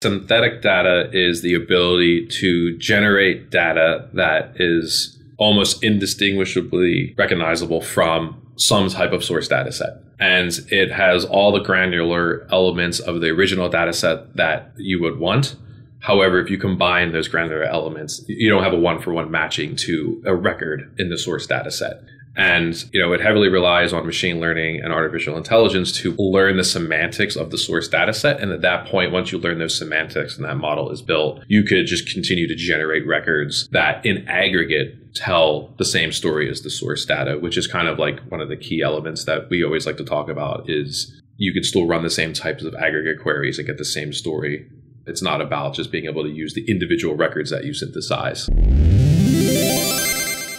Synthetic data is the ability to generate data that is almost indistinguishably recognizable from some type of source data set. And it has all the granular elements of the original data set that you would want. However, if you combine those granular elements, you don't have a one for one matching to a record in the source data set. And you know, it heavily relies on machine learning and artificial intelligence to learn the semantics of the source data set. And at that point, once you learn those semantics and that model is built, you could just continue to generate records that in aggregate tell the same story as the source data, which is kind of like one of the key elements that we always like to talk about is you could still run the same types of aggregate queries and get the same story. It's not about just being able to use the individual records that you synthesize.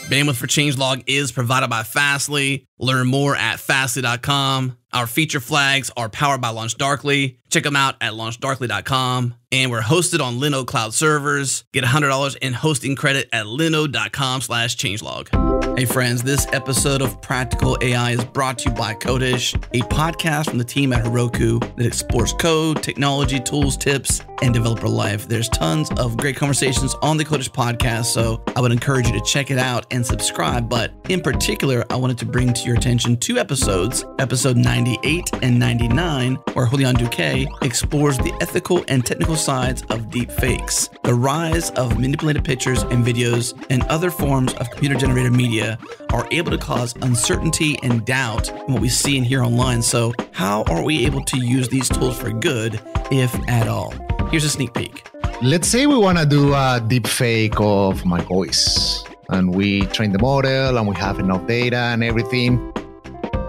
Bandwidth for changelog is provided by Fastly. Learn more at fastly.com. Our feature flags are powered by LaunchDarkly. Check them out at launchdarkly.com. And we're hosted on Linode Cloud servers. Get $100 in hosting credit at linode.com slash changelog. Hey friends, this episode of Practical AI is brought to you by Code-ish, a podcast from the team at Heroku that explores code, technology, tools, tips, and developer life. There's tons of great conversations on the Code-ish podcast, so I would encourage you to check it out and subscribe. But in particular, I wanted to bring to your attention two episodes, episode 98 and 99, where Julian Duque explores the ethical and technical sides of deep fakes, the rise of manipulated pictures and videos, and other forms of computer generated media are able to cause uncertainty and doubt in what we see and hear online. So, how are we able to use these tools for good, if at all? Here's a sneak peek. Let's say we want to do a deep fake of my voice and we train the model and we have enough data and everything.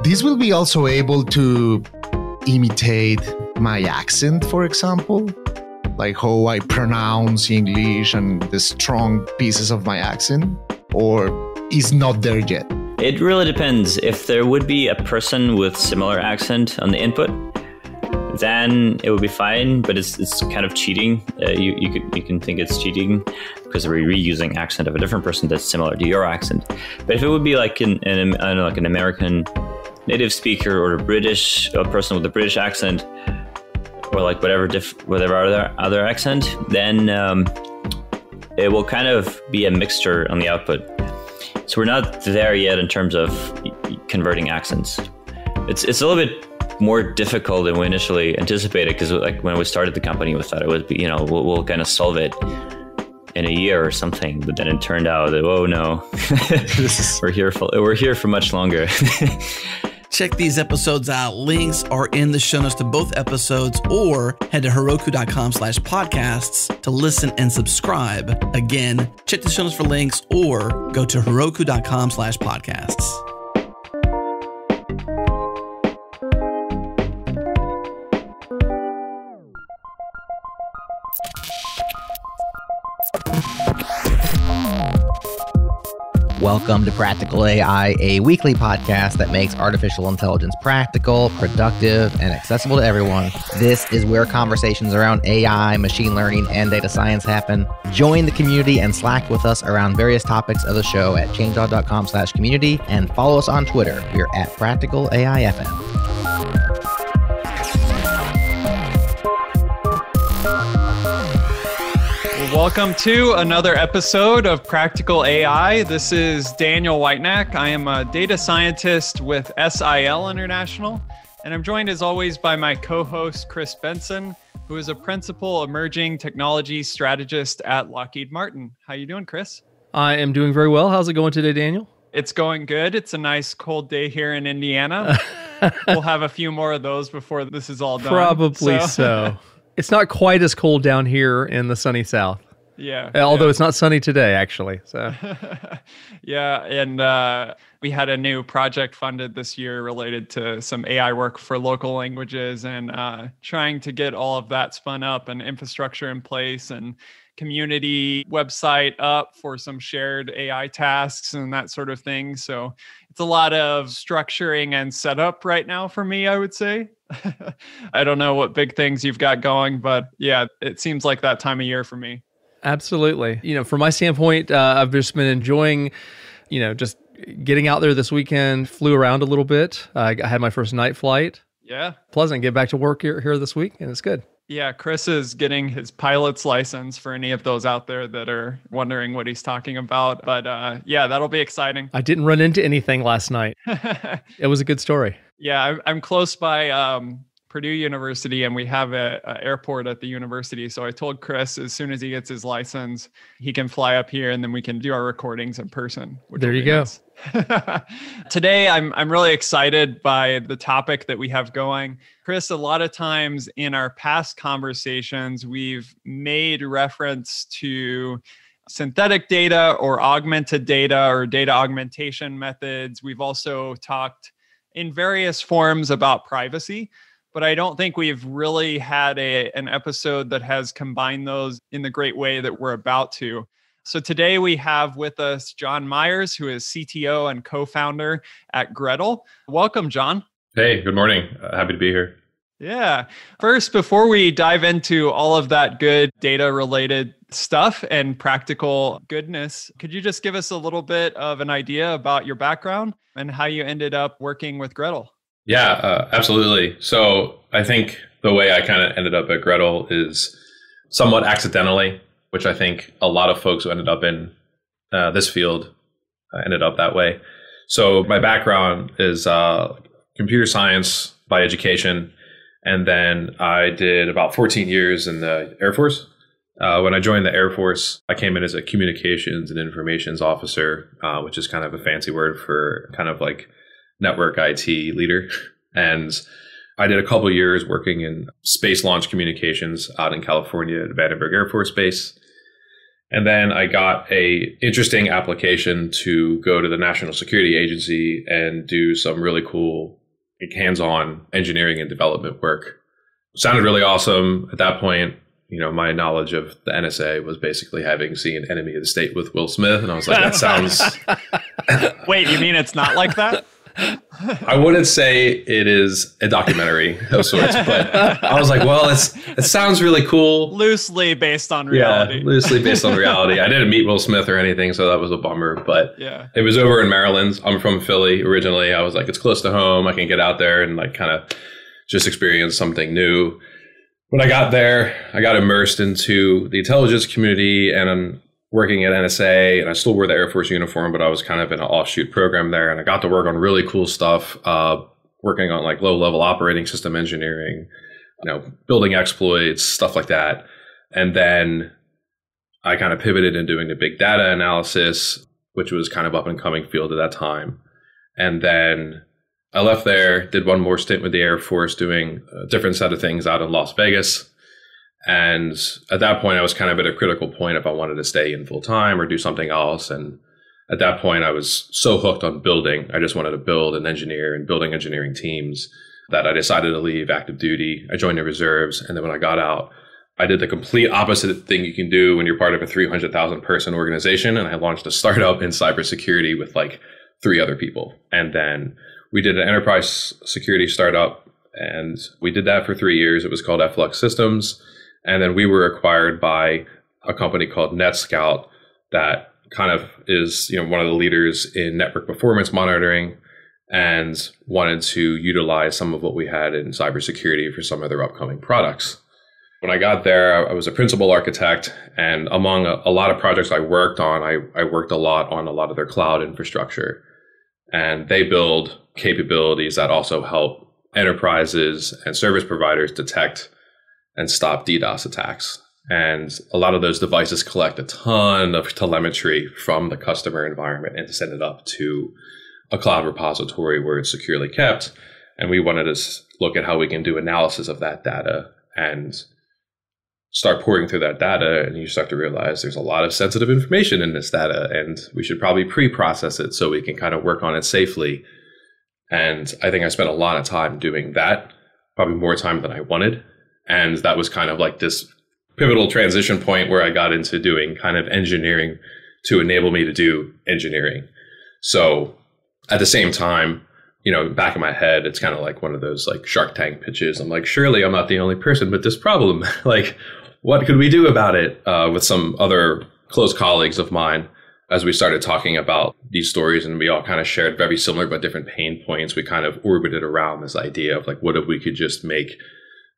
This will be also able to imitate my accent, for example, like how I pronounce English and the strong pieces of my accent, or is not there yet? It really depends. If there would be a person with similar accent on the input, then it would be fine. But it's, it's kind of cheating. Uh, you you could you can think it's cheating because we're reusing accent of a different person that's similar to your accent. But if it would be like an, an I don't know like an American native speaker or a British a person with a British accent or like whatever diff, whatever other other accent, then um, it will kind of be a mixture on the output. So we're not there yet in terms of converting accents. It's it's a little bit more difficult than we initially anticipated because like when we started the company, we thought it would be you know we'll, we'll kind of solve it in a year or something. But then it turned out that oh no, we're here for we're here for much longer. Check these episodes out. Links are in the show notes to both episodes or head to heroku.com slash podcasts to listen and subscribe. Again, check the show notes for links or go to heroku.com slash podcasts. Welcome to Practical AI, a weekly podcast that makes artificial intelligence practical, productive, and accessible to everyone. This is where conversations around AI, machine learning, and data science happen. Join the community and Slack with us around various topics of the show at changelog.com slash community and follow us on Twitter. We're at Practical AIFM. Welcome to another episode of Practical AI. This is Daniel Whitenack. I am a data scientist with SIL International, and I'm joined as always by my co host, Chris Benson, who is a principal emerging technology strategist at Lockheed Martin. How are you doing, Chris? I am doing very well. How's it going today, Daniel? It's going good. It's a nice cold day here in Indiana. we'll have a few more of those before this is all done. Probably so. so. It's not quite as cold down here in the sunny south. Yeah. Although yeah. it's not sunny today, actually. So. yeah, and uh, we had a new project funded this year related to some AI work for local languages and uh, trying to get all of that spun up and infrastructure in place and community website up for some shared AI tasks and that sort of thing. So it's a lot of structuring and setup right now for me, I would say. I don't know what big things you've got going, but yeah, it seems like that time of year for me. Absolutely. You know, from my standpoint, uh, I've just been enjoying, you know, just getting out there this weekend, flew around a little bit. Uh, I had my first night flight. Yeah. Pleasant. Get back to work here, here this week, and it's good. Yeah, Chris is getting his pilot's license for any of those out there that are wondering what he's talking about. But uh, yeah, that'll be exciting. I didn't run into anything last night. it was a good story. Yeah, I'm, I'm close by um, Purdue University and we have a, a, airport at the university. So I told Chris as soon as he gets his license, he can fly up here and then we can do our recordings in person. There you go. Nice. Today I'm I'm really excited by the topic that we have going. Chris, a lot of times in our past conversations, we've made reference to synthetic data or augmented data or data augmentation methods. We've also talked in various forms about privacy but I don't think we've really had a, an episode that has combined those in the great way that we're about to. So today we have with us John Myers, who is CTO and co founder at Gretel. Welcome, John. Hey, good morning. Uh, happy to be here. Yeah. First, before we dive into all of that good data related stuff and practical goodness, could you just give us a little bit of an idea about your background and how you ended up working with Gretel? Yeah, uh, absolutely. So I think the way I kind of ended up at Gretel is somewhat accidentally, which I think a lot of folks who ended up in uh, this field uh, ended up that way. So my background is uh, computer science by education, and then I did about 14 years in the Air Force. Uh, when I joined the Air Force, I came in as a communications and informations officer, uh, which is kind of a fancy word for kind of like network IT leader. And I did a couple years working in space launch communications out in California at Vandenberg Air Force Base. And then I got a interesting application to go to the National Security Agency and do some really cool hands-on engineering and development work. Sounded really awesome at that point. You know, my knowledge of the NSA was basically having seen an Enemy of the State with Will Smith, and I was like, that sounds. Wait, you mean it's not like that? I wouldn't say it is a documentary of sorts, but I was like, well, it's it sounds really cool. Loosely based on reality. Yeah, loosely based on reality. I didn't meet Will Smith or anything, so that was a bummer. But yeah, it was over in Maryland. I'm from Philly originally. I was like, it's close to home. I can get out there and like kind of just experience something new. When I got there, I got immersed into the intelligence community and working at NSA, and I still wore the Air Force uniform, but I was kind of in an offshoot program there, and I got to work on really cool stuff, uh, working on like low level operating system engineering, you know, building exploits, stuff like that, and then I kind of pivoted in doing the big data analysis, which was kind of up and coming field at that time, and then. I left there, did one more stint with the Air Force doing a different set of things out in Las Vegas and at that point, I was kind of at a critical point if I wanted to stay in full time or do something else. And at that point, I was so hooked on building. I just wanted to build and engineer and building engineering teams that I decided to leave active duty. I joined the reserves. And then when I got out, I did the complete opposite thing you can do when you're part of a 300,000 person organization. And I launched a startup in cybersecurity with like three other people. And then we did an enterprise security startup. And we did that for three years. It was called Efflux Systems and then we were acquired by a company called NetScout that kind of is you know one of the leaders in network performance monitoring and wanted to utilize some of what we had in cybersecurity for some of their upcoming products. When I got there, I was a principal architect, and among a, a lot of projects I worked on, I, I worked a lot on a lot of their cloud infrastructure. And they build capabilities that also help enterprises and service providers detect and stop DDoS attacks. And a lot of those devices collect a ton of telemetry from the customer environment and to send it up to a cloud repository where it's securely kept. And we wanted to look at how we can do analysis of that data and start pouring through that data. And you start to realize there's a lot of sensitive information in this data, and we should probably pre process it so we can kind of work on it safely. And I think I spent a lot of time doing that, probably more time than I wanted. And that was kind of like this pivotal transition point where I got into doing kind of engineering to enable me to do engineering. So at the same time, you know, back in my head, it's kind of like one of those like Shark Tank pitches. I'm like, surely I'm not the only person with this problem. like, what could we do about it? Uh, with some other close colleagues of mine, as we started talking about these stories, and we all kind of shared very similar but different pain points. We kind of orbited around this idea of like, what if we could just make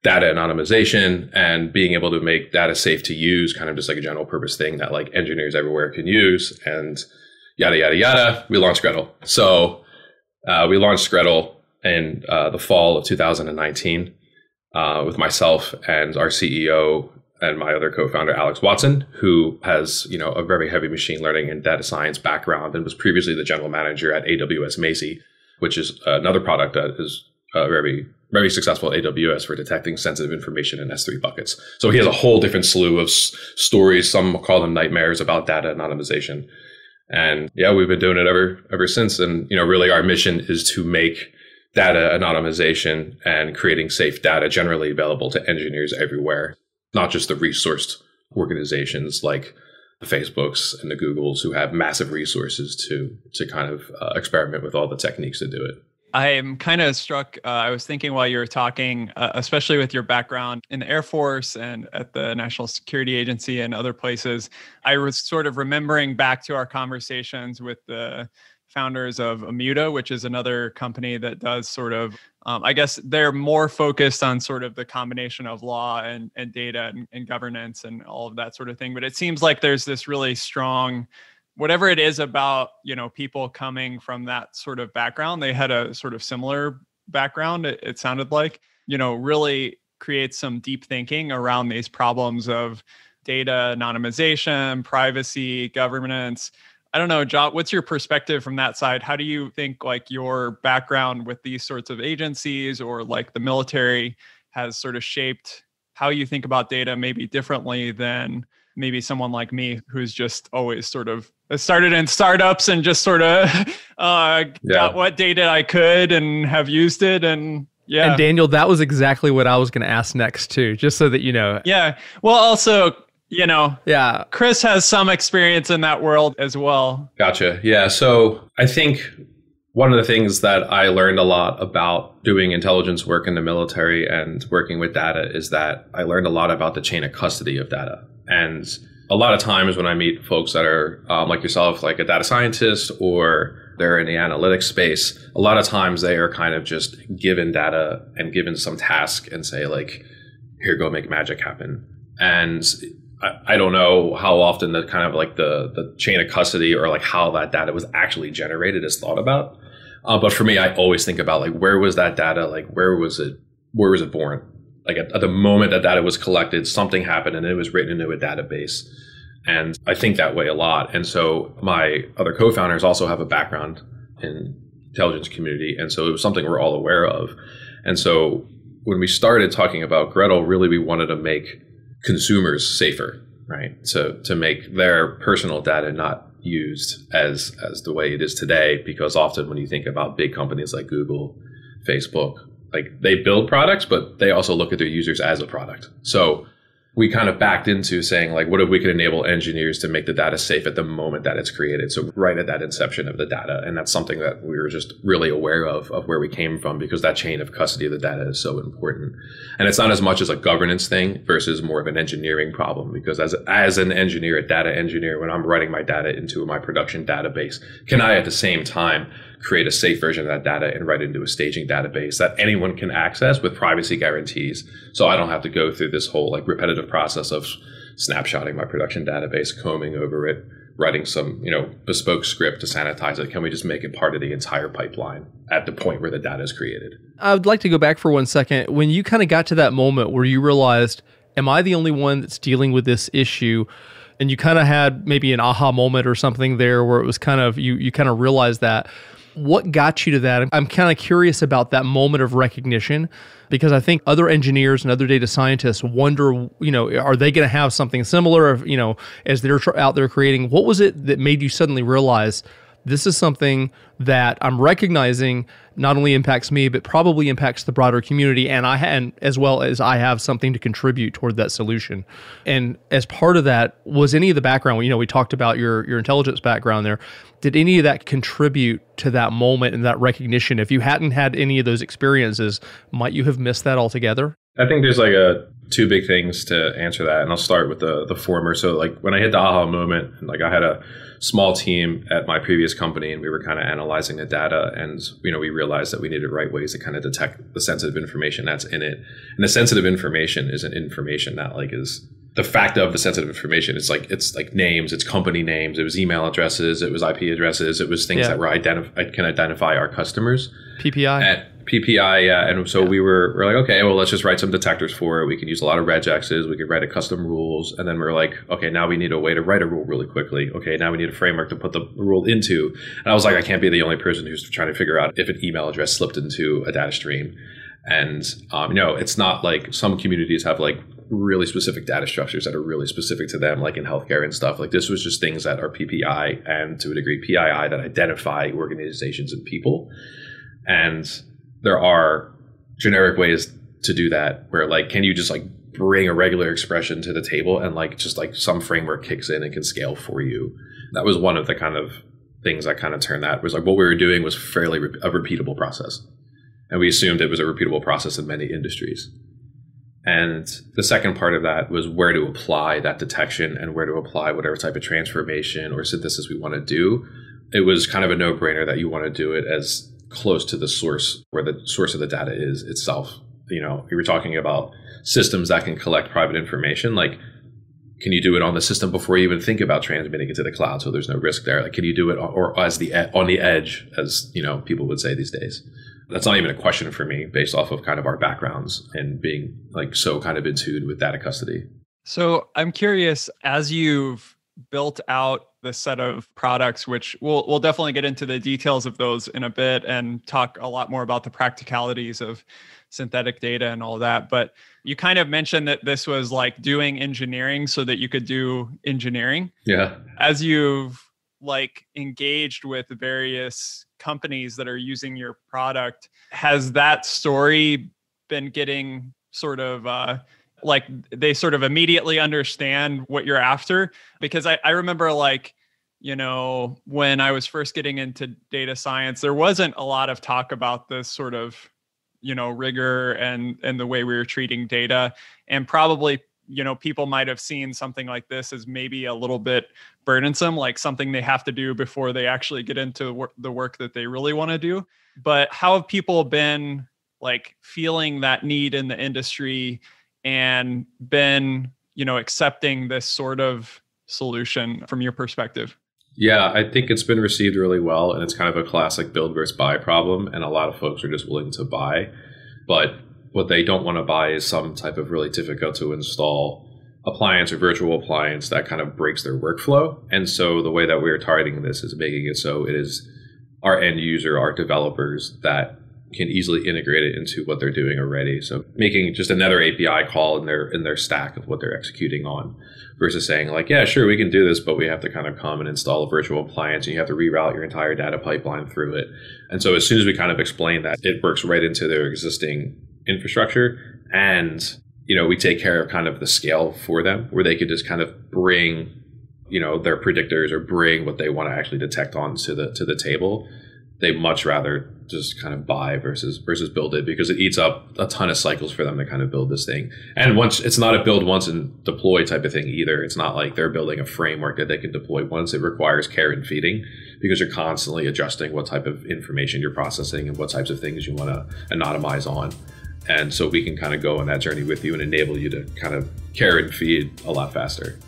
data anonymization and being able to make data safe to use, kind of just like a general purpose thing that like engineers everywhere can use, and yada yada yada. We launched Gretel. So uh, we launched Gretel in uh, the fall of 2019 uh, with myself and our CEO and my other co-founder Alex Watson, who has you know a very heavy machine learning and data science background and was previously the general manager at AWS Macie, which is another product that is uh, very very successful at AWS for detecting sensitive information in S3 buckets. So he has a whole different slew of s- stories. Some call them nightmares about data anonymization. And yeah, we've been doing it ever ever since. And you know, really, our mission is to make data anonymization and creating safe data generally available to engineers everywhere, not just the resourced organizations like the Facebooks and the Googles who have massive resources to to kind of uh, experiment with all the techniques to do it. I'm kind of struck. Uh, I was thinking while you were talking, uh, especially with your background in the Air Force and at the National Security Agency and other places, I was sort of remembering back to our conversations with the founders of Immuta, which is another company that does sort of, um, I guess they're more focused on sort of the combination of law and, and data and, and governance and all of that sort of thing. But it seems like there's this really strong whatever it is about you know people coming from that sort of background they had a sort of similar background it, it, sounded like you know really creates some deep thinking around these problems of data anonymization privacy governance. I don't know john what's your perspective from that side? How do you think like your background with these sorts of agencies or like the military has sort of shaped how you think about data maybe differently than maybe someone like me who's just always sort of started in startups and just sort of uh, yeah. got what data I could and have used it and yeah. And Daniel, that was exactly what I was going to ask next too, just so that you know. Yeah. Well, also, you know, yeah, Chris has some experience in that world as well. Gotcha. Yeah. So I think one of the things that I learned a lot about doing intelligence work in the military and working with data is that I learned a lot about the chain of custody of data. And a lot of times when I meet folks that are um, like yourself, like a data scientist or they're in the analytics space, a lot of times they are kind of just given data and given some task and say, like, here, go make magic happen. And I, don't know how often the kind of like the, the chain of custody or like how that data was actually generated is thought about. Uh, but for me, I always think about like, where was that data? Like, where was it? Where was it born? Like at, at, the moment that data was collected, something happened and it was written into a database. And I think that way a lot. And so my other co-founders also have a background in intelligence community. And so it was something we're all aware of. And so when we started talking about Gretel, really we wanted to make consumers safer, right? So to make their personal data not used as as the way it is today, because often when you think about big companies like Google, Facebook, like they build products, but they also look at their users as a product. So we kind of backed into saying like what if we could enable engineers to make the data safe at the moment that it's created? So right at that inception of the data. And that's something that we were just really aware of of where we came from because that chain of custody of the data is so important. And it's not as much as a governance thing versus more of an engineering problem because as as an engineer a data engineer when i'm writing my data into my production database can i at the same time create a safe version of that data and write it into a staging database that anyone can access with privacy guarantees. So I don't have to go through this whole like repetitive process of snapshotting my production database, combing over it, writing some, you know, bespoke script to sanitize it. Can we just make it part of the entire pipeline at the point where the data is created? I would like to go back for one second. When you kind of got to that moment where you realized, am I the only one that's dealing with this issue? And you kind of had maybe an aha moment or something there where it was kind of you you kind of realized that what got you to that? I'm kind of curious about that moment of recognition because I think other engineers and other data scientists wonder, you know, are they going to have something similar, you know, as they're out there creating? What was it that made you suddenly realize this is something that I'm recognizing not only impacts me but probably impacts the broader community and I and as well as I have something to contribute toward that solution. And as part of that was any of the background, you know, we talked about your your intelligence background there. Did any of that contribute to that moment and that recognition? If you hadn't had any of those experiences, might you have missed that altogether? I think there's like a two big things to answer that, and I'll start with the the former. So like when I hit the aha moment, like I had a small team at my previous company, and we were kind of analyzing the data, and you know we realized that we needed right ways to kind of detect the sensitive information that's in it, and the sensitive information isn't information that like is the fact of the sensitive information. It's like it's like names, it's company names, it was email addresses, it was IP addresses, it was things Yeah. that were identif- can identify our customers. PPI. At PPI, yeah, and so we were we're like, okay, well, let's just write some detectors for it. We can use a lot of regexes. We could write a custom rules, and then we're like, okay, now we need a way to write a rule really quickly. Okay, now we need a framework to put the rule into. And I was like, I can't be the only person who's trying to figure out if an email address slipped into a data stream. And um, you know, it's not like some communities have like really specific data structures that are really specific to them, like in healthcare and stuff. Like this was just things that are PPI and to a degree PII that identify organizations and people. And there are generic ways to do that where like can you just like bring a regular expression to the table and like just like some framework kicks in and can scale for you. That was one of the kind of things that kind of turned that was like what we were doing was fairly re- a repeatable process. And we assumed it was a repeatable process in many industries. And the second part of that was where to apply that detection and where to apply whatever type of transformation or synthesis we want to do. It was kind of a no brainer that you want to do it as close to the source where the source of the data is itself. You know, we were talking about systems that can collect private information. Like, can you do it on the system before you even think about transmitting it to the cloud? So there's no risk there. Like, can you do it or as the on the edge, as you know, people would say these days? That's not even a question for me, based off of kind of our backgrounds and being like so kind of in tune with data custody. So I'm curious, as you've built out the set of products, which we'll we'll definitely get into the details of those in a bit and talk a lot more about the practicalities of synthetic data and all that. But you kind of mentioned that this was like doing engineering so that you could do engineering. Yeah. As you've like engaged with various companies that are using your product, has that story been getting sort of uh, like they sort of immediately understand what you're after. Because I, I remember like you know when i was first getting into data science there wasn't a lot of talk about this sort of you know rigor and and the way we were treating data. And probably you know people might have seen something like this as maybe a little bit burdensome like something they have to do before they actually get into the work that they really want to do. But how have people been like feeling that need in the industry and been you know accepting this sort of solution from your perspective Yeah, I think it's been received really well, and it's kind of a classic build versus buy problem, and a lot of folks are just willing to buy. But what they don't want to buy is some type of really difficult to install appliance or virtual appliance that kind of breaks their workflow. And so the way that we're targeting this is making it so it is our end user, our developers that can easily integrate it into what they're doing already. So making just another API call in their in their stack of what they're executing on versus saying like, yeah, sure, we can do this, but we have to kind of come and install a virtual appliance and you have to reroute your entire data pipeline through it. And so as soon as we kind of explain that, it works right into their existing infrastructure and you know, we take care of kind of the scale for them where they could just kind of bring you know their predictors or bring what they want to actually detect onto the to the table they much rather just kind of buy versus versus build it because it eats up a ton of cycles for them to kind of build this thing. And once it's not a build once and deploy type of thing either. It's not like they're building a framework that they can deploy once. It requires care and feeding because you're constantly adjusting what type of information you're processing and what types of things you want to anonymize on. And so we can kind of go on that journey with you and enable you to kind of care and feed a lot faster.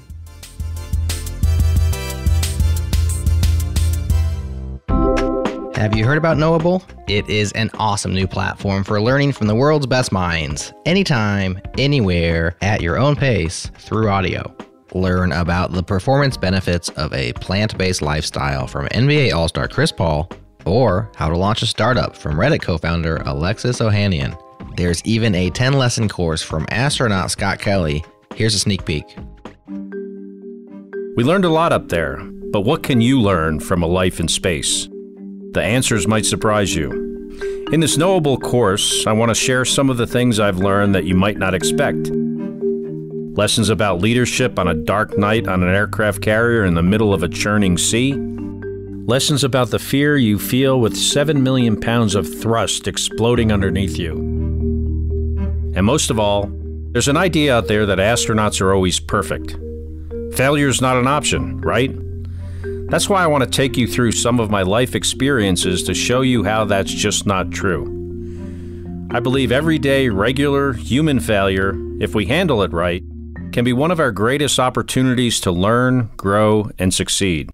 Have you heard about Knowable? It is an awesome new platform for learning from the world's best minds, anytime, anywhere, at your own pace, through audio. Learn about the performance benefits of a plant based lifestyle from NBA All Star Chris Paul, or how to launch a startup from Reddit co founder Alexis Ohanian. There's even a 10 lesson course from astronaut Scott Kelly. Here's a sneak peek. We learned a lot up there, but what can you learn from a life in space? The answers might surprise you. In this knowable course, I want to share some of the things I've learned that you might not expect. Lessons about leadership on a dark night on an aircraft carrier in the middle of a churning sea. Lessons about the fear you feel with 7 million pounds of thrust exploding underneath you. And most of all, There's an idea out there that astronauts are always perfect. Failure's not an option, right? That's why I want to take you through some of my life experiences to show you how that's just not true. I believe everyday, regular, human failure, if we handle it right, can be one of our greatest opportunities to learn, grow, and succeed.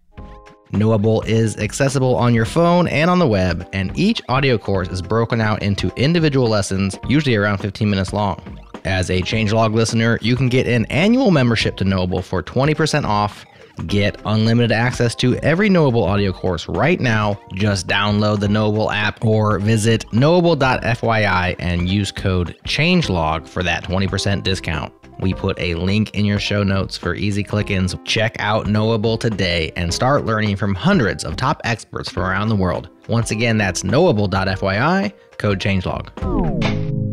Knowable is accessible on your phone and on the web, and each audio course is broken out into individual lessons, usually around 15 minutes long. As a changelog listener, you can get an annual membership to Knowable for 20% off. Get unlimited access to every Knowable audio course right now. Just download the Knowable app or visit knowable.fyi and use code CHANGELOG for that 20% discount. We put a link in your show notes for easy click ins. Check out Knowable today and start learning from hundreds of top experts from around the world. Once again, that's knowable.fyi, code changelog.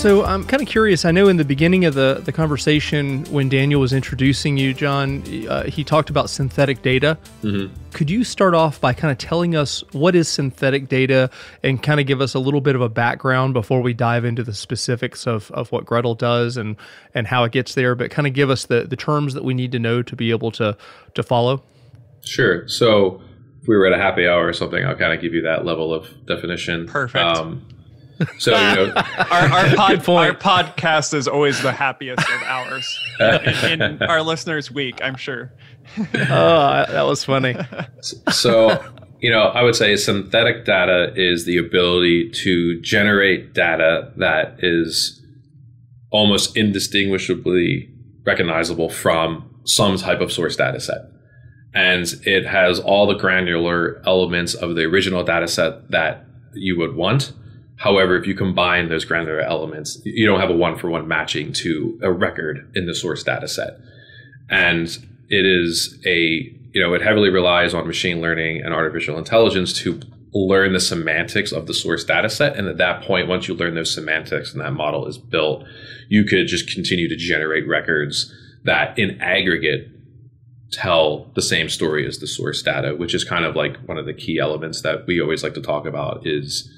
So I'm kind of curious. I know in the beginning of the, the conversation, when Daniel was introducing you, John, uh, he talked about synthetic data. Mm-hmm. Could you start off by kind of telling us what is synthetic data and kind of give us a little bit of a background before we dive into the specifics of, of what Gretel does and, and how it gets there, but kind of give us the, the terms that we need to know to be able to, to follow? Sure. So if we were at a happy hour or something, I'll kind of give you that level of definition. Perfect. Um, so you know, our our, pod, our, podcast is always the happiest of hours in, in our listeners' week. I'm sure. oh, that was funny. So you know, I would say synthetic data is the ability to generate data that is almost indistinguishably recognizable from some type of source data set. And it has all the granular elements of the original data set that you would want However, if you combine those granular elements, you don't have a one for one matching to a record in the source data set. And it is a, you know, it heavily relies on machine learning and artificial intelligence to learn the semantics of the source data set. And at that point, once you learn those semantics and that model is built, you could just continue to generate records that in aggregate tell the same story as the source data, which is kind of like one of the key elements that we always like to talk about is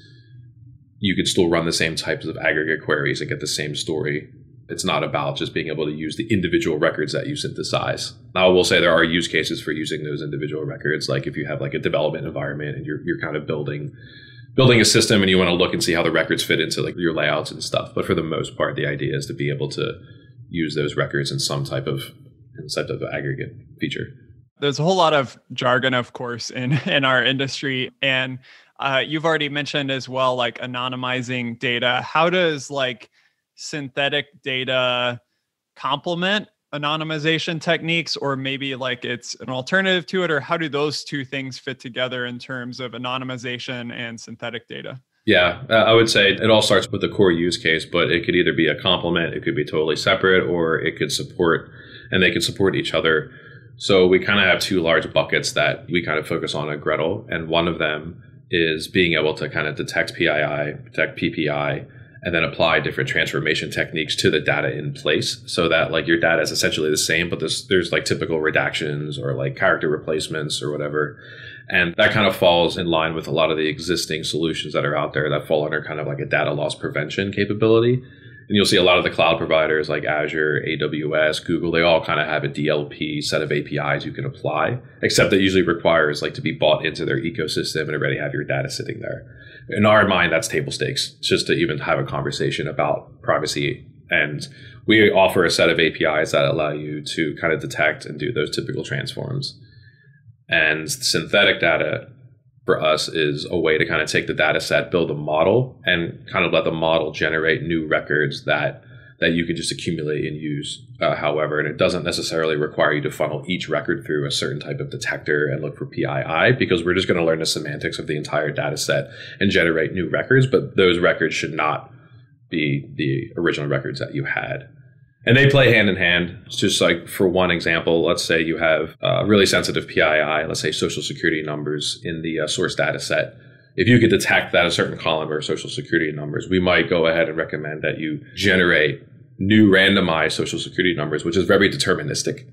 you could still run the same types of aggregate queries and get the same story. It's not about just being able to use the individual records that you synthesize. Now, I will say there are use cases for using those individual records, like if you have like a development environment and you're you're kind of building building a system and you want to look and see how the records fit into like your layouts and stuff. But for the most part, the idea is to be able to use those records in some type of in some type of aggregate feature. There's a whole lot of jargon, of course, in in our industry, and uh, you've already mentioned as well, like anonymizing data. How does like synthetic data complement anonymization techniques, or maybe like it's an alternative to it, or how do those two things fit together in terms of anonymization and synthetic data? Yeah, uh, I would say it all starts with the core use case, but it could either be a complement, it could be totally separate, or it could support, and they could support each other. So we kind of have two large buckets that we kind of focus on at Gretel, and one of them is being able to kind of detect PII, detect PPI, and then apply different transformation techniques to the data in place so that like your data is essentially the same, but there's, there's like typical redactions or like character replacements or whatever. And that kind of falls in line with a lot of the existing solutions that are out there that fall under kind of like a data loss prevention capability. And you'll see a lot of the cloud providers like Azure, AWS, Google, they all kind of have a DLP set of APIs you can apply, except that usually requires like to be bought into their ecosystem and already have your data sitting there. In our mind, that's table stakes, just to even have a conversation about privacy. And we offer a set of APIs that allow you to kind of detect and do those typical transforms. And synthetic data for us is a way to kind of take the data set, build a model, and kind of let the model generate new records that that you can just accumulate and use. Uh, however, and it doesn't necessarily require you to funnel each record through a certain type of detector and look for PII because we're just going to learn the semantics of the entire data set and generate new records. But those records should not be the original records that you had and they play hand in hand. It's just like for one example, let's say you have really sensitive PII, let's say social security numbers in the uh, source data set. if you could detect that a certain column or social security numbers, we might go ahead and recommend that you generate new randomized social security numbers, which is very deterministic.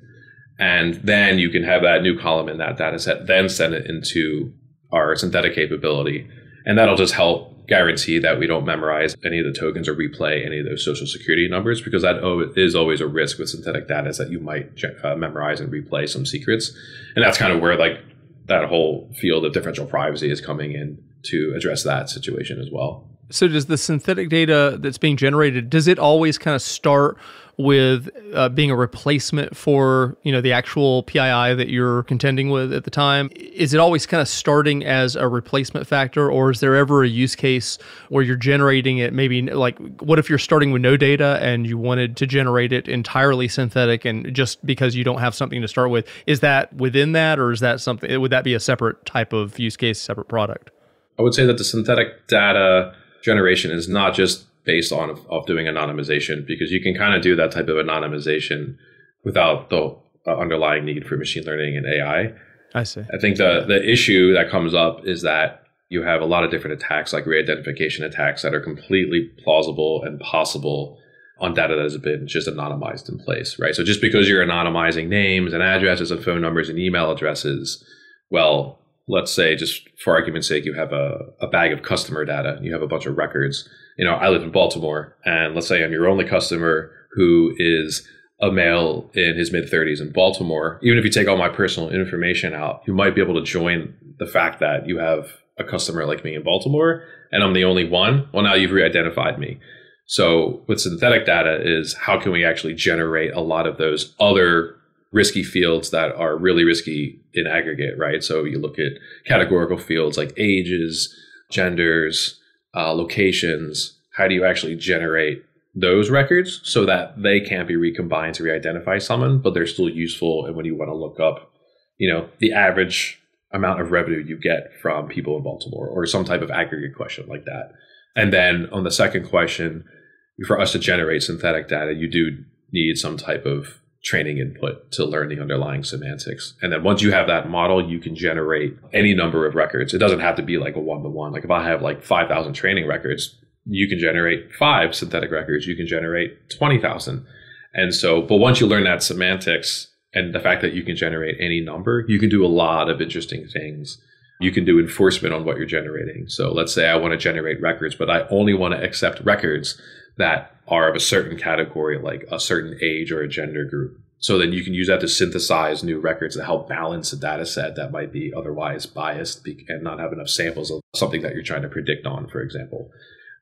And then you can have that new column in that data set, then send it into our synthetic capability. And that'll just help guarantee that we don't memorize any of the tokens or replay any of those social security numbers because that is always a risk with synthetic data is that you might uh, memorize and replay some secrets. And that's kind of where like that whole field of differential privacy is coming in to address that situation as well. So does the synthetic data that's being generated does it always kind of start with uh, being a replacement for you know the actual PII that you're contending with at the time? Is it always kind of starting as a replacement factor, or is there ever a use case where you're generating it? Maybe like what if you're starting with no data and you wanted to generate it entirely synthetic, and just because you don't have something to start with, is that within that, or is that something? Would that be a separate type of use case, separate product? I would say that the synthetic data generation is not just based on of, doing anonymization because you can kind of do that type of anonymization without the uh, underlying need for machine learning and AI. I see. I think the the issue that comes up is that you have a lot of different attacks, like re-identification attacks, that are completely plausible and possible on data that has been just anonymized in place, right? So just because you're anonymizing names and addresses and phone numbers and email addresses, well, let's say just for argument's sake you have a, a bag of customer data you have a bunch of records. You know i live in baltimore and let's say i'm your only customer who is a male in his mid 30s in baltimore. Even if you take all my personal information out you might be able to join the fact that you have a customer like me in baltimore and i'm the only one. Well now you've re-identified me. So with synthetic data is how can we actually generate a lot of those other risky fields that are really risky in aggregate, right? So you look at categorical fields like ages, genders, uh, locations. How do you actually generate those records so that they can't be recombined to re-identify someone, but they're still useful? And when you want to look up, you know, the average amount of revenue you get from people in Baltimore, or some type of aggregate question like that. And then on the second question, for us to generate synthetic data, you do need some type of training input to learn the underlying semantics. And then once you have that model, you can generate any number of records. It doesn't have to be like a one to one. Like if I have like 5,000 training records, you can generate five synthetic records, you can generate 20,000. And so, but once you learn that semantics and the fact that you can generate any number, you can do a lot of interesting things. You can do enforcement on what you're generating. So let's say I want to generate records, but I only want to accept records that are of a certain category, like a certain age or a gender group. So then you can use that to synthesize new records to help balance a data set that might be otherwise biased and not have enough samples of something that you're trying to predict on, for example.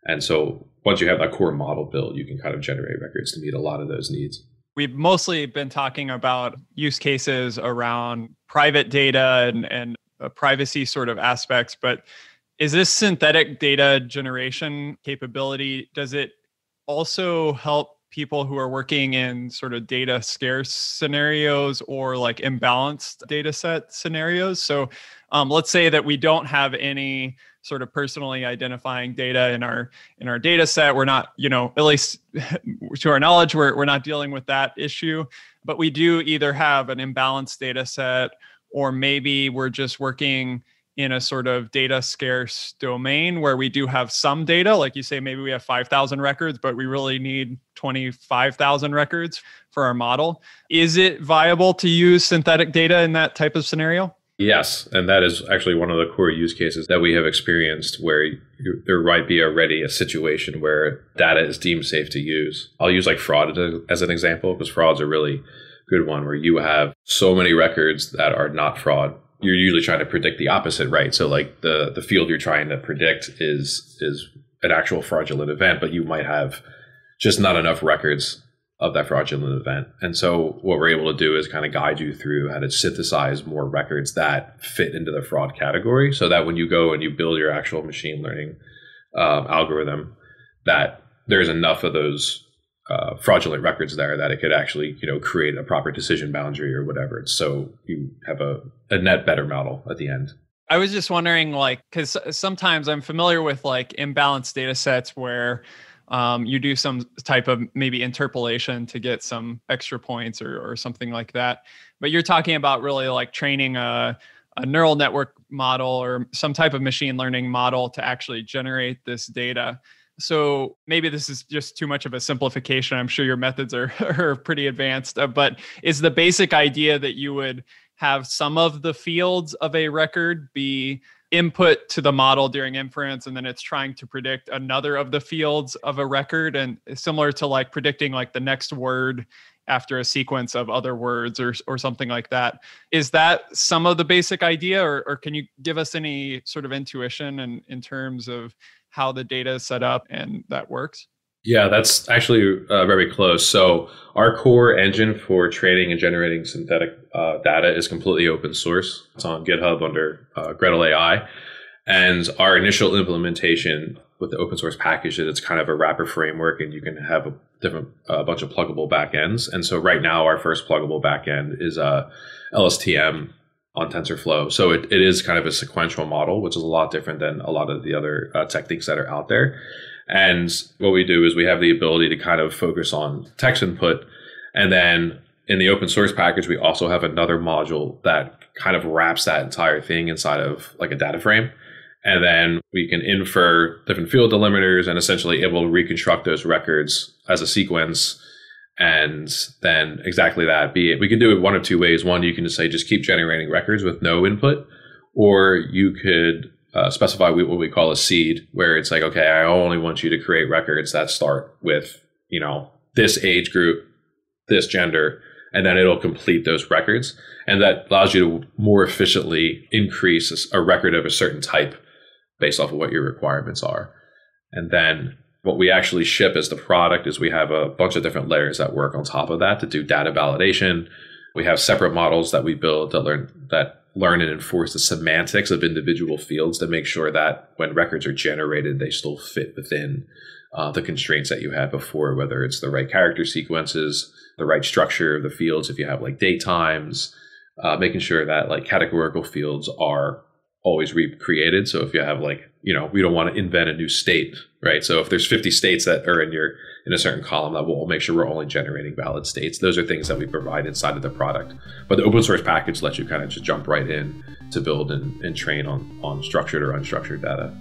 And so once you have that core model built, you can kind of generate records to meet a lot of those needs. We've mostly been talking about use cases around private data and, and uh, privacy sort of aspects, but is this synthetic data generation capability, does it also help people who are working in sort of data scarce scenarios or like imbalanced data set scenarios. So um, let's say that we don't have any sort of personally identifying data in our in our data set. We're not, you know, at least to our knowledge, we're, we're not dealing with that issue. But we do either have an imbalanced data set or maybe we're just working in a sort of data scarce domain where we do have some data like you say maybe we have 5000 records but we really need 25000 records for our model. Is it viable to use synthetic data in that type of scenario? Yes and that is actually one of the core use cases that we have experienced where you, there might be already a situation where data is deemed safe to use. I'll use like fraud as an example because fraud's a really good one where you have so many records that are not fraud you're usually trying to predict the opposite, right? So like the the field you're trying to predict is is an actual fraudulent event, but you might have just not enough records of that fraudulent event. And so what we're able to do is kind of guide you through how to synthesize more records that fit into the fraud category so that when you go and you build your actual machine learning um, algorithm, that there's enough of those uh, fraudulent records there that it could actually you know create a proper decision boundary or whatever. So you have a, a net better model at the end. I was just wondering like because sometimes i'm familiar with like imbalanced data sets where um, you do some type of maybe interpolation to get some extra points or, or something like that. But you're talking about really like training a a neural network model or some type of machine learning model to actually generate this data. So maybe this is just too much of a simplification. I'm sure your methods are, are pretty advanced, uh, but is the basic idea that you would have some of the fields of a record be input to the model during inference and then it's trying to predict another of the fields of a record and similar to like predicting like the next word after a sequence of other words or, or something like that. Is that some of the basic idea, or, or can you give us any sort of intuition in, in terms of how the data is set up and that works? Yeah, that's actually uh, very close. So, our core engine for training and generating synthetic uh, data is completely open source. It's on GitHub under uh, AI. And our initial implementation with the open source package is it's kind of a wrapper framework and you can have a different a bunch of pluggable backends. And so right now our first pluggable backend is a uh, LSTM on TensorFlow. So it, it is kind of a sequential model, which is a lot different than a lot of the other uh, techniques that are out there. And what we do is we have the ability to kind of focus on text input. And then in the open source package, we also have another module that kind of wraps that entire thing inside of like a data frame. And then we can infer different field delimiters and essentially able to reconstruct those records as a sequence. And then exactly that be it. We can do it one of two ways. One, you can just say, just keep generating records with no input, or you could uh, specify what we call a seed, where it's like, okay, I only want you to create records that start with, you know, this age group, this gender, and then it'll complete those records. And that allows you to more efficiently increase a record of a certain type based off of what your requirements are. And then what we actually ship as the product is we have a bunch of different layers that work on top of that to do data validation. We have separate models that we build that learn that learn and enforce the semantics of individual fields to make sure that when records are generated, they still fit within uh, the constraints that you had before, whether it's the right character sequences, the right structure of the fields, if you have like date times, uh, making sure that like categorical fields are always recreated. So if you have like, you know, we don't want to invent a new state, right? So if there's 50 states that are in your in a certain column, that we'll make sure we're only generating valid states. Those are things that we provide inside of the product. But the open source package lets you kind of just jump right in to build and, and train on on structured or unstructured data.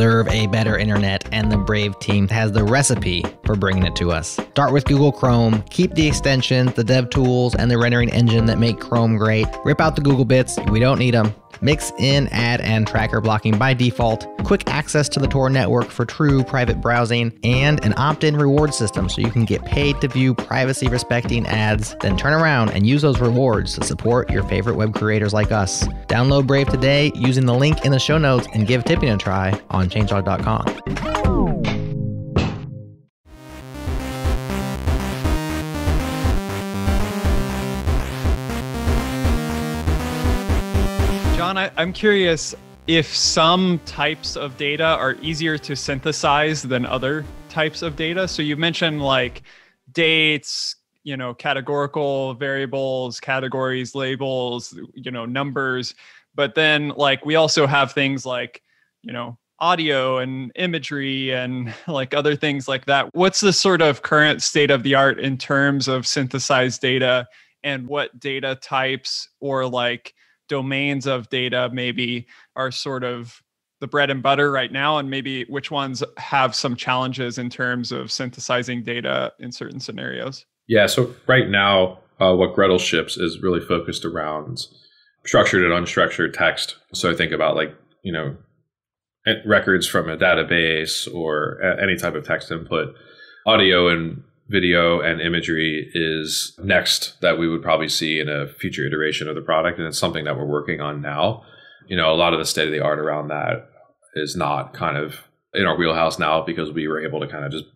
Deserve a better internet, and the Brave team has the recipe for bringing it to us. Start with Google Chrome, keep the extensions, the dev tools, and the rendering engine that make Chrome great. Rip out the Google bits, we don't need them. Mix in ad and tracker blocking by default, quick access to the Tor network for true private browsing, and an opt in reward system so you can get paid to view privacy respecting ads, then turn around and use those rewards to support your favorite web creators like us. Download Brave today using the link in the show notes and give tipping a try on changelog.com. John, I, am curious if some types of data are easier to synthesize than other types of data. So you mentioned like dates, you know, categorical variables, categories, labels, you know, numbers. But then like we also have things like, you know, audio and imagery and like other things like that. What's the sort of current state of the art in terms of synthesized data and what data types or like domains of data maybe are sort of the bread and butter right now and maybe which ones have some challenges in terms of synthesizing data in certain scenarios? Yeah so right now uh, what gretel ships is really focused around structured and unstructured text. So i think about like you know records from a database or any type of text input audio and video and imagery is next that we would probably see in a future iteration of the product. And it's something that we're working on now. You know, a lot of the state of the art around that is not kind of in our wheelhouse now because we were able to kind of just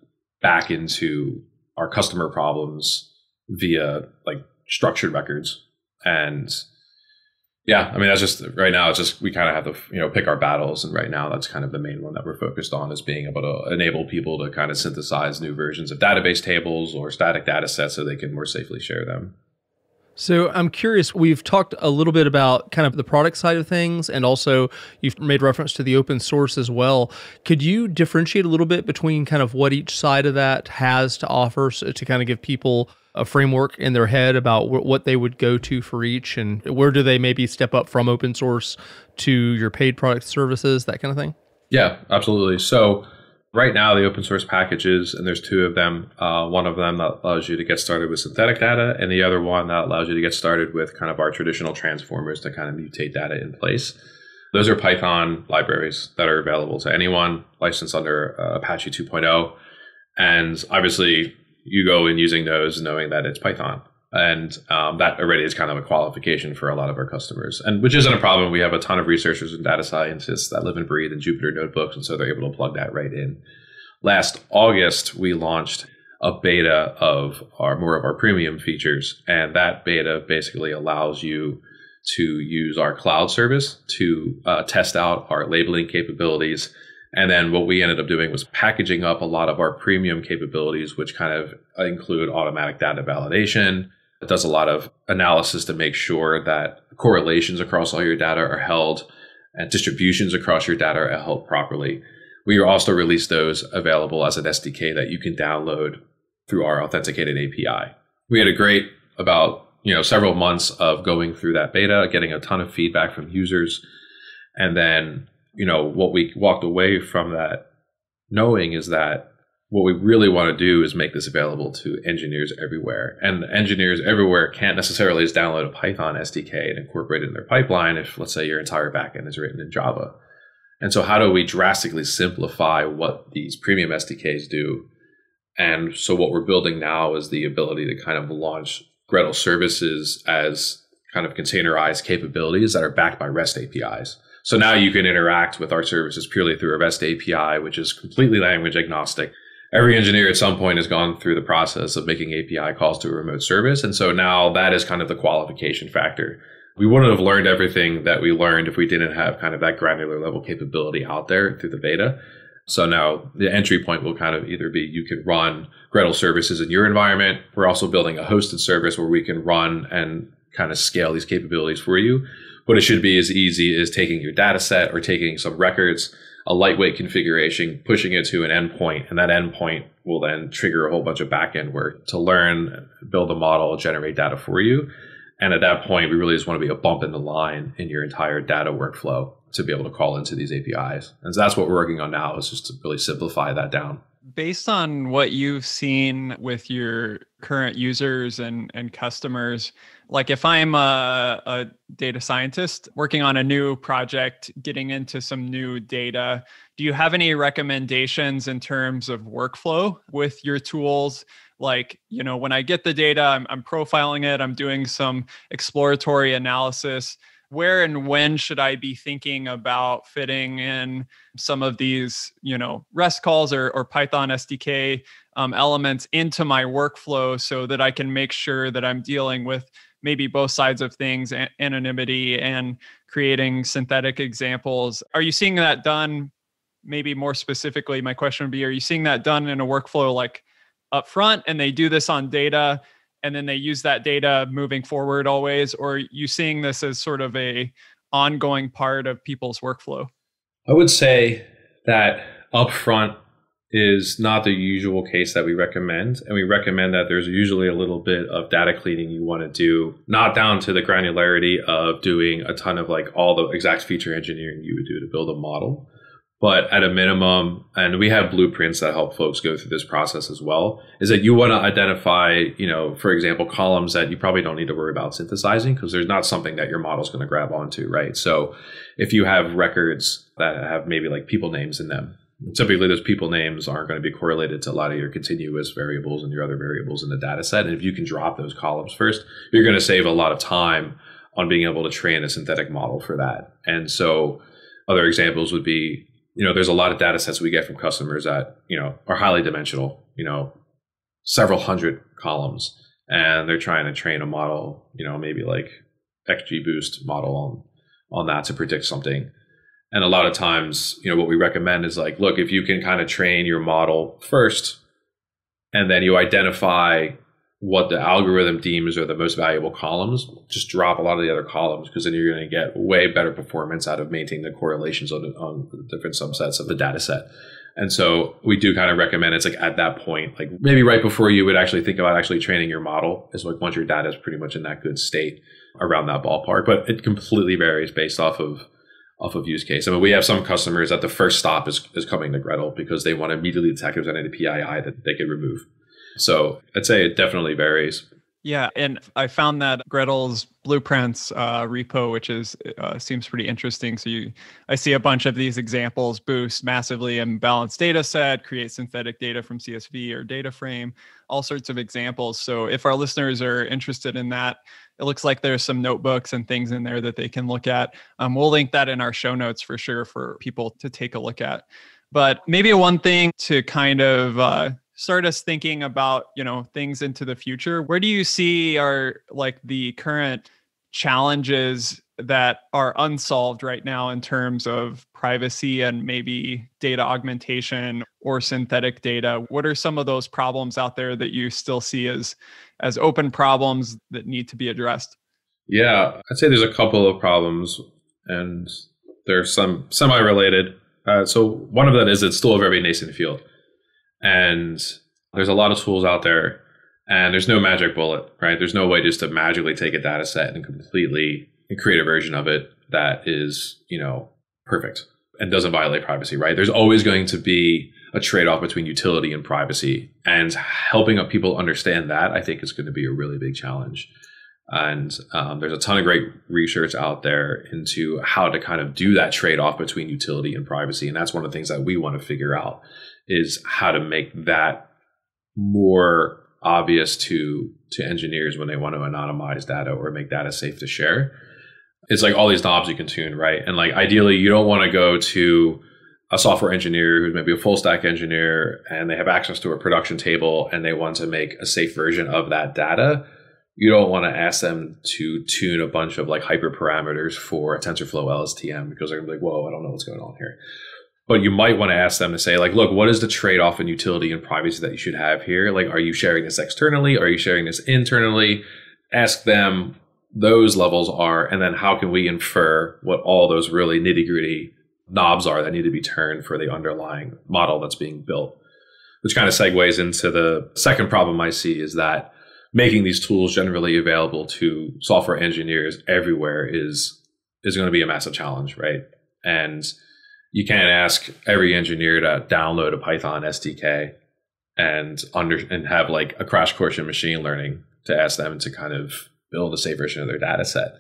back into our customer problems via like structured records and yeah, I mean that's just right now. It's just we kind of have to you know pick our battles, and right now that's kind of the main one that we're focused on is being able to enable people to kind of synthesize new versions of database tables or static data sets so they can more safely share them. So I'm curious, we've talked a little bit about kind of the product side of things and also you've made reference to the open source as well. Could you differentiate a little bit between kind of what each side of that has to offer so to kind of give people a framework in their head about wh- what they would go to for each and where do they maybe step up from open source to your paid product services, that kind of thing? Yeah, absolutely. So right now the open source packages and there's two of them uh, one of them that allows you to get started with synthetic data and the other one that allows you to get started with kind of our traditional transformers to kind of mutate data in place those are python libraries that are available to anyone licensed under uh, apache 2.0 and obviously you go in using those knowing that it's python. And um, that already is kind of a qualification for a lot of our customers. And which isn't a problem. We have a ton of researchers and data scientists that live and breathe in jupyter notebooks and so they're able to plug that right in. Last august we launched a beta of our more of our premium features and that beta basically allows you to use our cloud service to uh, test out our labeling capabilities and then what we ended up doing was packaging up a lot of our premium capabilities, which kind of include automatic data validation, it does a lot of analysis to make sure that correlations across all your data are held and distributions across your data are held properly. We also released those available as an SDK that you can download through our authenticated API. We had a great about you know several months of going through that beta, getting a ton of feedback from users, and then you know what we walked away from that knowing is that what we really want to do is make this available to engineers everywhere. And engineers everywhere can't necessarily just download a Python SDK and incorporate it in their pipeline if, let's say, your entire backend is written in Java. And so, how do we drastically simplify what these premium SDKs do? And so, what we're building now is the ability to kind of launch Gretel services as kind of containerized capabilities that are backed by REST APIs. So now you can interact with our services purely through a REST API, which is completely language agnostic every engineer at some point has gone through the process of making API calls to a remote service. And so now that is kind of the qualification factor. We wouldn't have learned everything that we learned if we didn't have kind of that granular level capability out there through the beta. So now the entry point will kind of either be you can run Gretel services in your environment. We're also building a hosted service where we can run and kind of scale these capabilities for you. But it should be as easy as taking your data set or taking some records a lightweight configuration, pushing it to an endpoint, and that endpoint will then trigger a whole bunch of backend work to learn, build a model, generate data for you. And at that point, we really just want to be a bump in the line in your entire data workflow to be able to call into these APIs. And so that's what we're working on now is just to really simplify that down. Based on what you've seen with your current users and, and customers, like if i'm a, a, data scientist working on a new project getting into some new data do you have any recommendations in terms of workflow with your tools? Like you know when i get the data i'm, I'm profiling it i'm doing some exploratory analysis. Where and when should i be thinking about fitting in some of these you know rest calls or, or python sdk um, elements into my workflow so that i can make sure that i'm dealing with maybe both sides of things anonymity and creating synthetic examples. Are you seeing that done? Maybe more specifically my question would be are you seeing that done in a workflow like up front and they do this on data and then they use that data moving forward always? Or are you seeing this as sort of a ongoing part of people's workflow? I would say that upfront is not the usual case that we recommend. And we recommend that there's usually a little bit of data cleaning you want to do, not down to the granularity of doing a ton of like all the exact feature engineering you would do to build a model. But at a minimum, and we have blueprints that help folks go through this process as well, is that you want to identify, you know, for example, columns that you probably don't need to worry about synthesizing because there's not something that your model is going to grab onto, right? So if you have records that have maybe like people names in them, typically those people names aren't going to be correlated to a lot of your continuous variables and your other variables in the data set. And if you can drop those columns first, you're going to save a lot of time on being able to train a synthetic model for that. And so other examples would be, you know, there's a lot of data sets we get from customers that, you know, are highly dimensional, you know, several hundred columns. And they're trying to train a model, you know, maybe like XGBoost model on, on that to predict something and a lot of times, you know, what we recommend is like, look, if you can kind of train your model first, and then you identify what the algorithm deems are the most valuable columns, just drop a lot of the other columns because then you're going to get way better performance out of maintaining the correlations on, on different subsets of the data set. And so we do kind of recommend it's like at that point, like maybe right before you would actually think about actually training your model is like once your data is pretty much in that good state around that ballpark. But it completely varies based off of off of use case. I mean, we have some customers that the first stop is, is coming to Gretel because they want to immediately detect if there's any PII that they could remove. So I'd say it definitely varies. Yeah, and I found that Gretel's blueprints uh, repo, which is uh, seems pretty interesting. So you, I see a bunch of these examples: boost massively imbalanced data set, create synthetic data from CSV or data frame, all sorts of examples. So if our listeners are interested in that, it looks like there's some notebooks and things in there that they can look at. Um, we'll link that in our show notes for sure for people to take a look at. But maybe one thing to kind of uh, start us thinking about you know things into the future where do you see are like the current challenges that are unsolved right now in terms of privacy and maybe data augmentation or synthetic data? What are some of those problems out there that you still see as as open problems that need to be addressed? Yeah i'd say there's a couple of problems and there's some semi related uh, so one of them is it's still a very nascent field and there's a lot of tools out there, and there's no magic bullet, right? There's no way just to magically take a data set and completely create a version of it that is, you know, perfect and doesn't violate privacy, right? There's always going to be a trade off between utility and privacy. And helping people understand that, I think, is going to be a really big challenge. And um, there's a ton of great research out there into how to kind of do that trade off between utility and privacy. And that's one of the things that we want to figure out is how to make that more obvious to to engineers when they want to anonymize data or make data safe to share. It's like all these knobs you can tune, right? And like ideally you don't want to go to a software engineer who's maybe a full stack engineer and they have access to a production table and they want to make a safe version of that data. You don't want to ask them to tune a bunch of like hyperparameters for a TensorFlow LSTM because they're gonna be like, whoa, I don't know what's going on here but you might want to ask them to say like look what is the trade-off in utility and privacy that you should have here? Like are you sharing this externally? Are you sharing this internally? Ask them those levels are and then how can we infer what all those really nitty-gritty knobs are that need to be turned for the underlying model that's being built? Which kind of segues into the second problem i see is that making these tools generally available to software engineers everywhere is is going to be a massive challenge right? And you can't ask every engineer to download a Python SDK and under and have like a crash course in machine learning to ask them to kind of build a safe version of their data set.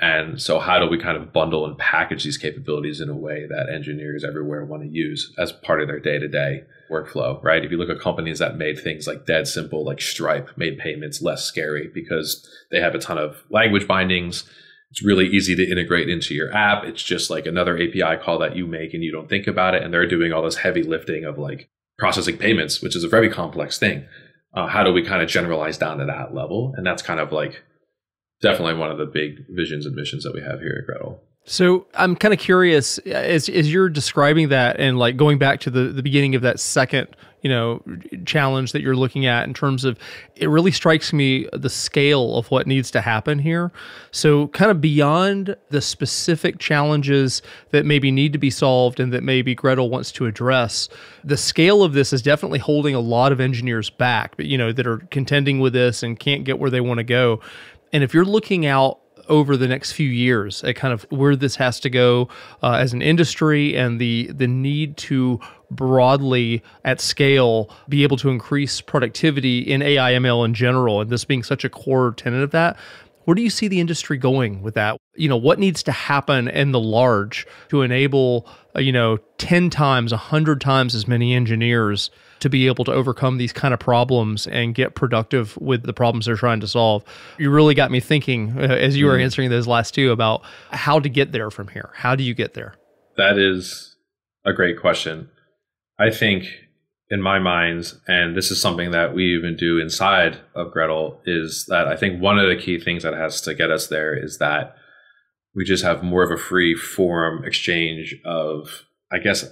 And so how do we kind of bundle and package these capabilities in a way that engineers everywhere want to use as part of their day-to-day workflow, right? If you look at companies that made things like dead simple, like Stripe, made payments less scary because they have a ton of language bindings it's really easy to integrate into your app. It's just like another API call that you make and you don't think about it. And they're doing all this heavy lifting of like processing payments, which is a very complex thing. Uh, how do we kind of generalize down to that level? And that's kind of like definitely one of the big visions and missions that we have here at Gretel. So I'm kind of curious uh, as as you're describing that and like going back to the the beginning of that second you know challenge that you're looking at in terms of it really strikes me the scale of what needs to happen here. So kind of beyond the specific challenges that maybe need to be solved and that maybe Gretel wants to address, the scale of this is definitely holding a lot of engineers back, but you know, that are contending with this and can't get where they want to go. And if you're looking out over the next few years at kind of where this has to go uh, as an industry and the the need to broadly at scale be able to increase productivity in AI ML in general and this being such a core tenet of that where do you see the industry going with that? You know what needs to happen in the large to enable uh, you know 10 times 100 times as many engineers to be able to overcome these kind of problems and get productive with the problems they're trying to solve. You really got me thinking uh, as you were mm-hmm. answering those last two about how to get there from here. How do you get there? That is a great question. I think in my mind, and this is something that we even do inside of Gretel, is that I think one of the key things that has to get us there is that we just have more of a free form exchange of, I guess,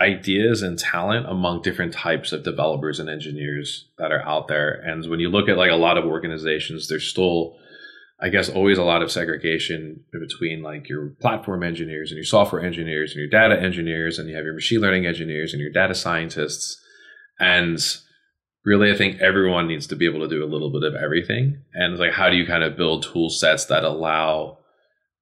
ideas and talent among different types of developers and engineers that are out there. And when you look at like a lot of organizations, there's still, I guess, always a lot of segregation between like your platform engineers and your software engineers and your data engineers, and you have your machine learning engineers and your data scientists. And really, I think everyone needs to be able to do a little bit of everything. And like, how do you kind of build tool sets that allow,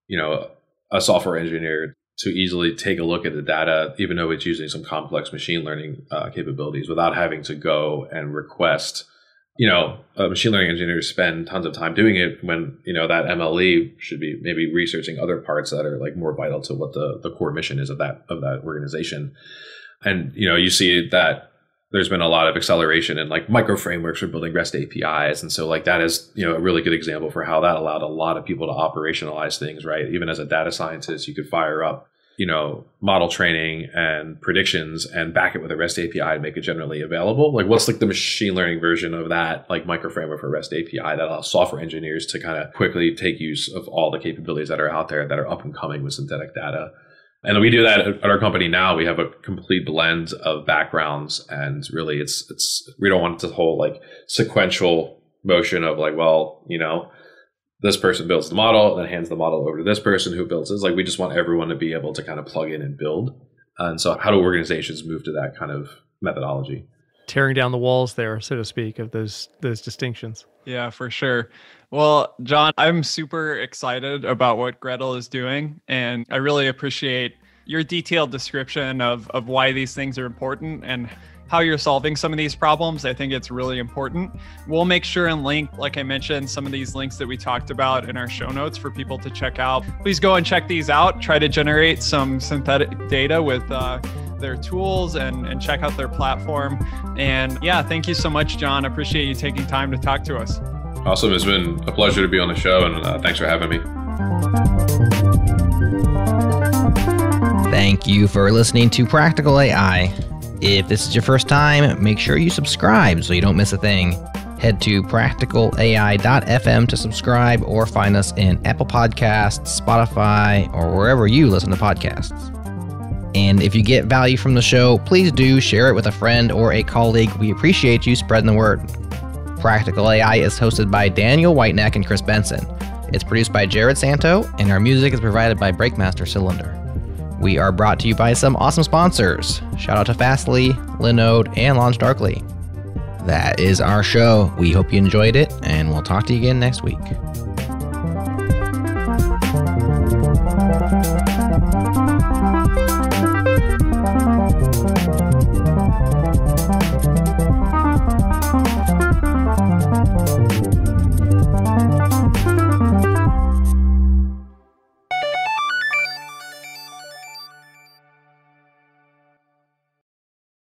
you know, a software engineer to easily take a look at the data, even though it's using some complex machine learning uh, capabilities, without having to go and request. You know, a machine learning engineers spend tons of time doing it when you know that MLE should be maybe researching other parts that are like more vital to what the the core mission is of that of that organization. And you know, you see that there's been a lot of acceleration in like micro frameworks for building REST APIs. And so like that is, you know, a really good example for how that allowed a lot of people to operationalize things, right? Even as a data scientist, you could fire up, you know, model training and predictions and back it with a REST API and make it generally available. Like what's like the machine learning version of that, like micro framework for REST API that allows software engineers to kind of quickly take use of all the capabilities that are out there that are up and coming with synthetic data. And we do that at our company now. We have a complete blend of backgrounds, and really, it's it's we don't want the whole like sequential motion of like, well, you know, this person builds the model, then hands the model over to this person who builds it. It's like we just want everyone to be able to kind of plug in and build. And so, how do organizations move to that kind of methodology? Tearing down the walls there, so to speak, of those those distinctions. Yeah, for sure. Well, John, I'm super excited about what Gretel is doing, and I really appreciate your detailed description of, of why these things are important and how you're solving some of these problems. I think it's really important. We'll make sure and link, like I mentioned, some of these links that we talked about in our show notes for people to check out. Please go and check these out. Try to generate some synthetic data with uh, their tools and, and check out their platform. And yeah, thank you so much, John. Appreciate you taking time to talk to us. Awesome. It's been a pleasure to be on the show, and uh, thanks for having me. Thank you for listening to Practical AI. If this is your first time, make sure you subscribe so you don't miss a thing. Head to practicalai.fm to subscribe or find us in Apple Podcasts, Spotify, or wherever you listen to podcasts. And if you get value from the show, please do share it with a friend or a colleague. We appreciate you spreading the word. Practical AI is hosted by Daniel Whitenack and Chris Benson. It's produced by Jerod Santo, and our music is provided by Breakmaster Cylinder. We are brought to you by some awesome sponsors. Shout out to Fastly, Linode, and LaunchDarkly. That is our show. We hope you enjoyed it, and we'll talk to you again next week.